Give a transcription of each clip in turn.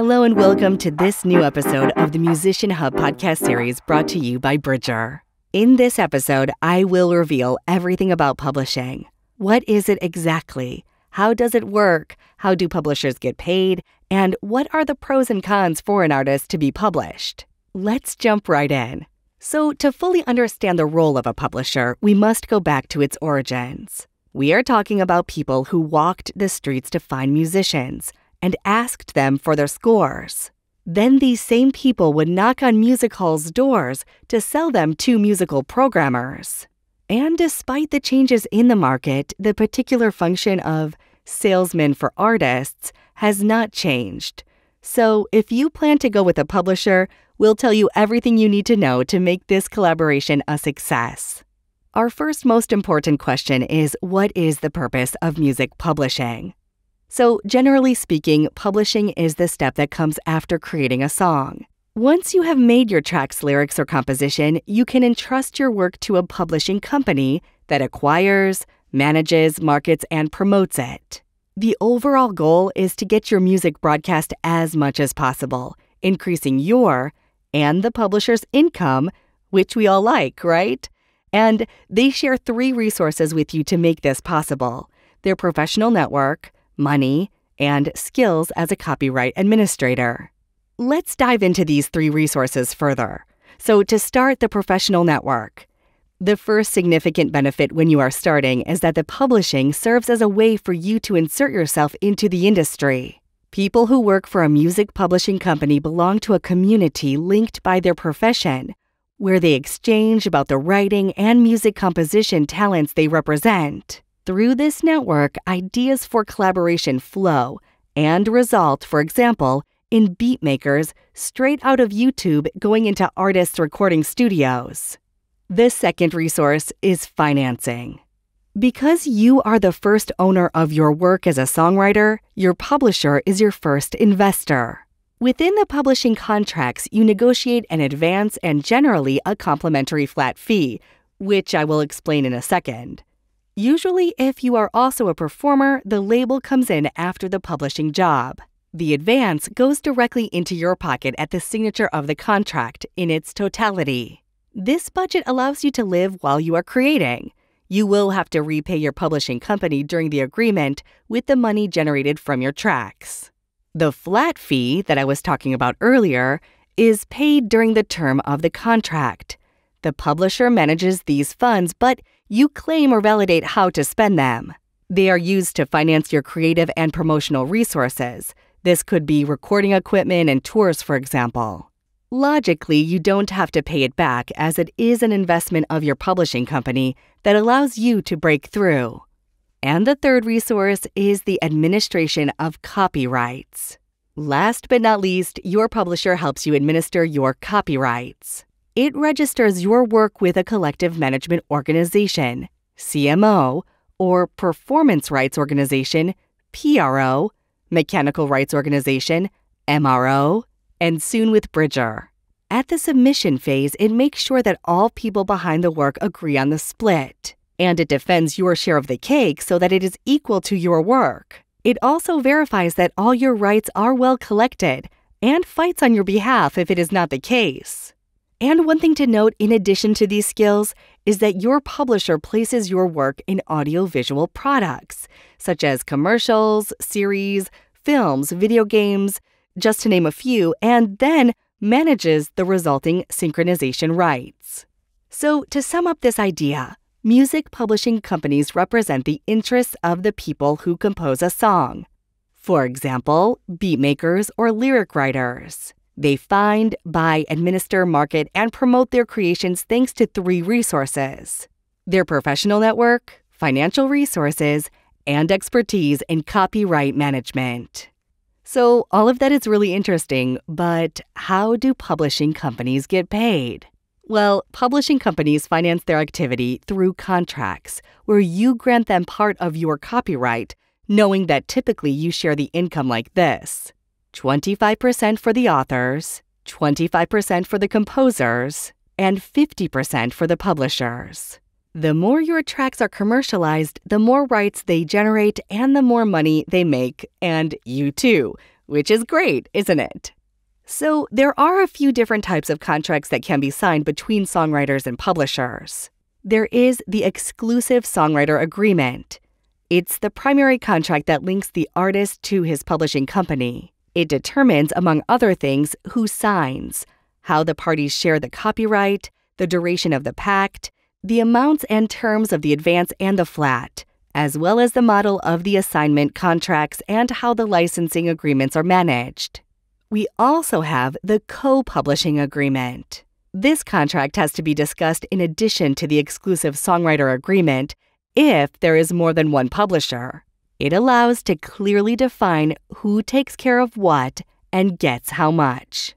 Hello and welcome to this new episode of the Musician Hub podcast series brought to you by Bridger. In this episode, I will reveal everything about publishing. What is it exactly? How does it work? How do publishers get paid? And what are the pros and cons for an artist to be published? Let's jump right in. So, to fully understand the role of a publisher, we must go back to its origins. We are talking about people who walked the streets to find musicians and asked them for their scores. Then these same people would knock on music halls' doors to sell them to musical programmers. And despite the changes in the market, the particular function of salesman for artists has not changed. So if you plan to go with a publisher, we'll tell you everything you need to know to make this collaboration a success. Our first most important question is what is the purpose of music publishing? So, generally speaking, publishing is the step that comes after creating a song. Once you have made your track's lyrics or composition, you can entrust your work to a publishing company that acquires, manages, markets, and promotes it. The overall goal is to get your music broadcast as much as possible, increasing your and the publisher's income, which we all like, right? And they share three resources with you to make this possible their professional network, money, and skills as a copyright administrator. Let's dive into these three resources further. So, to start the professional network, the first significant benefit when you are starting is that the publishing serves as a way for you to insert yourself into the industry. People who work for a music publishing company belong to a community linked by their profession, where they exchange about the writing and music composition talents they represent. Through this network, ideas for collaboration flow and result, for example, in beat makers straight out of YouTube going into artists' recording studios. The second resource is financing. Because you are the first owner of your work as a songwriter, your publisher is your first investor. Within the publishing contracts, you negotiate an advance and generally a complimentary flat fee, which I will explain in a second. Usually, if you are also a performer, the label comes in after the publishing job. The advance goes directly into your pocket at the signature of the contract in its totality. This budget allows you to live while you are creating. You will have to repay your publishing company during the agreement with the money generated from your tracks. The flat fee that I was talking about earlier is paid during the term of the contract. The publisher manages these funds, but you claim or validate how to spend them. They are used to finance your creative and promotional resources. This could be recording equipment and tours, for example. Logically, you don't have to pay it back as it is an investment of your publishing company that allows you to break through. And the third resource is the administration of copyrights. Last but not least, your publisher helps you administer your copyrights it registers your work with a collective management organization, CMO, or performance rights organization, PRO, mechanical rights organization, MRO, and soon with Bridger. At the submission phase, it makes sure that all people behind the work agree on the split. And it defends your share of the cake so that it is equal to your work. It also verifies that all your rights are well collected and fights on your behalf if it is not the case. And one thing to note in addition to these skills is that your publisher places your work in audiovisual products, such as commercials, series, films, video games, just to name a few, and then manages the resulting synchronization rights. So, to sum up this idea, music publishing companies represent the interests of the people who compose a song. For example, beatmakers or lyric writers. They find, buy, administer, market, and promote their creations thanks to three resources their professional network, financial resources, and expertise in copyright management. So, all of that is really interesting, but how do publishing companies get paid? Well, publishing companies finance their activity through contracts, where you grant them part of your copyright, knowing that typically you share the income like this 25% for the authors, 25% for the composers, and 50% for the publishers. The more your tracks are commercialized, the more rights they generate and the more money they make, and you too, which is great, isn't it? So, there are a few different types of contracts that can be signed between songwriters and publishers. There is the exclusive songwriter agreement. It's the primary contract that links the artist to his publishing company. It determines, among other things, who signs, how the parties share the copyright, the duration of the pact, the amounts and terms of the advance and the flat, as well as the model of the assignment contracts and how the licensing agreements are managed. We also have the co publishing agreement. This contract has to be discussed in addition to the exclusive songwriter agreement if there is more than one publisher. It allows to clearly define who takes care of what and gets how much.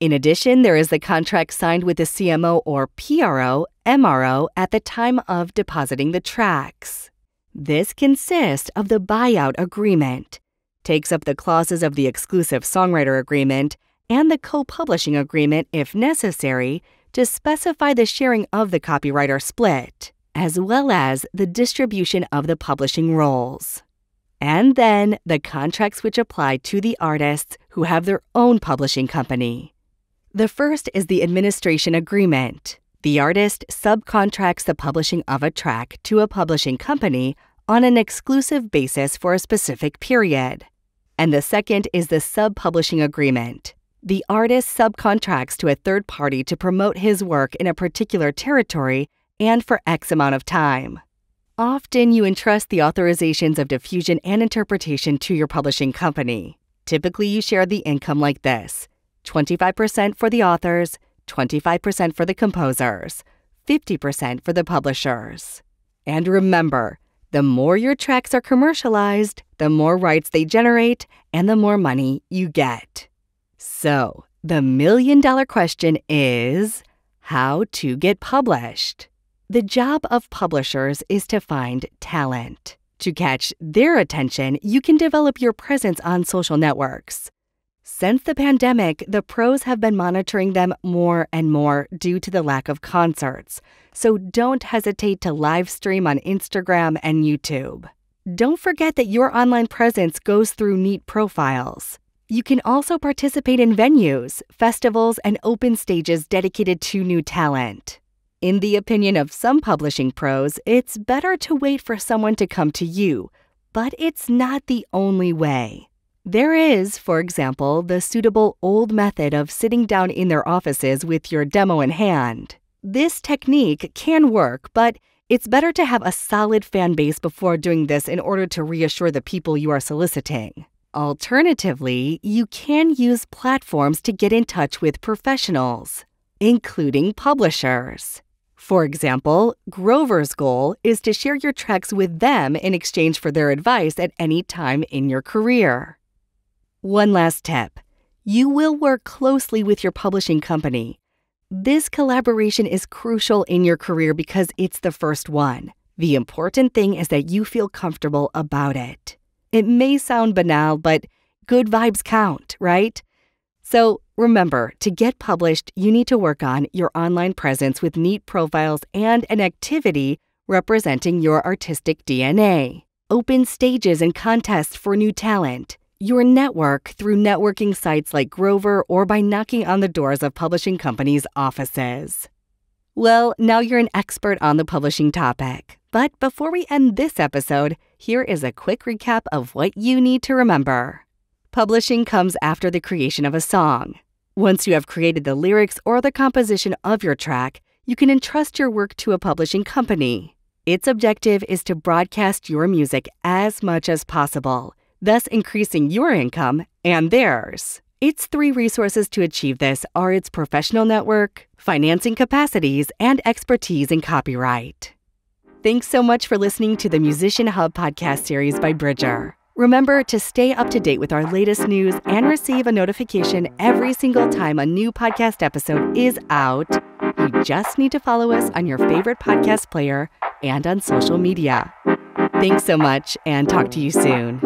In addition, there is the contract signed with the CMO or PRO, MRO at the time of depositing the tracks. This consists of the buyout agreement, takes up the clauses of the exclusive songwriter agreement and the co publishing agreement if necessary to specify the sharing of the copyright or split, as well as the distribution of the publishing roles. And then the contracts which apply to the artists who have their own publishing company. The first is the administration agreement. The artist subcontracts the publishing of a track to a publishing company on an exclusive basis for a specific period and the second is the sub publishing agreement. The artist subcontracts to a third party to promote his work in a particular territory and for X amount of time. Often you entrust the authorizations of diffusion and interpretation to your publishing company. Typically, you share the income like this 25% for the authors, 25% for the composers, 50% for the publishers. And remember, the more your tracks are commercialized, the more rights they generate, and the more money you get. So, the million dollar question is how to get published. The job of publishers is to find talent. To catch their attention, you can develop your presence on social networks. Since the pandemic, the pros have been monitoring them more and more due to the lack of concerts. So don't hesitate to live stream on Instagram and YouTube. Don't forget that your online presence goes through neat profiles. You can also participate in venues, festivals, and open stages dedicated to new talent. In the opinion of some publishing pros, it's better to wait for someone to come to you, but it's not the only way. There is, for example, the suitable old method of sitting down in their offices with your demo in hand. This technique can work, but it's better to have a solid fan base before doing this in order to reassure the people you are soliciting. Alternatively, you can use platforms to get in touch with professionals, including publishers. For example, Groover's goal is to share your tracks with them in exchange for their advice at any time in your career. One last tip you will work closely with your publishing company. This collaboration is crucial in your career because it's the first one. The important thing is that you feel comfortable about it. It may sound banal, but good vibes count, right? So remember, to get published, you need to work on your online presence with neat profiles and an activity representing your artistic DNA. Open stages and contests for new talent your network through networking sites like Groover or by knocking on the doors of publishing companies' offices. Well, now you're an expert on the publishing topic. But before we end this episode, here is a quick recap of what you need to remember. Publishing comes after the creation of a song. Once you have created the lyrics or the composition of your track, you can entrust your work to a publishing company. Its objective is to broadcast your music as much as possible thus increasing your income and theirs. Its three resources to achieve this are its professional network, financing capacities, and expertise in copyright. Thanks so much for listening to the Musician Hub podcast series by Bridger. Remember to stay up to date with our latest news and receive a notification every single time a new podcast episode is out. You just need to follow us on your favorite podcast player and on social media. Thanks so much, and talk to you soon.